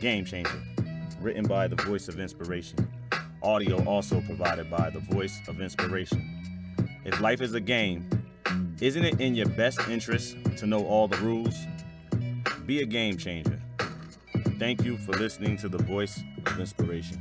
Game Changer, written by the Voice of Inspiration. Audio also provided by the Voice of Inspiration. If life is a game, isn't it in your best interest to know all the rules? Be a game changer. Thank you for listening to the Voice of Inspiration.